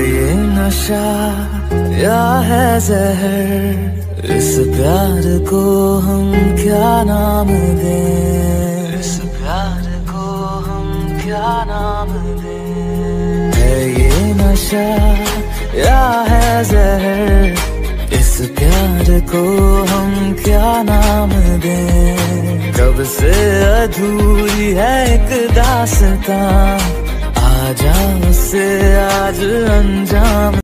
ये नशा या है जहर? इस प्यार को हम क्या नाम दें? इस प्यार को हम क्या नाम दें? है ये नशा या है जहर? इस प्यार को हम क्या नाम दें? कब से अधूरी है एक दास्तां Dư ơn.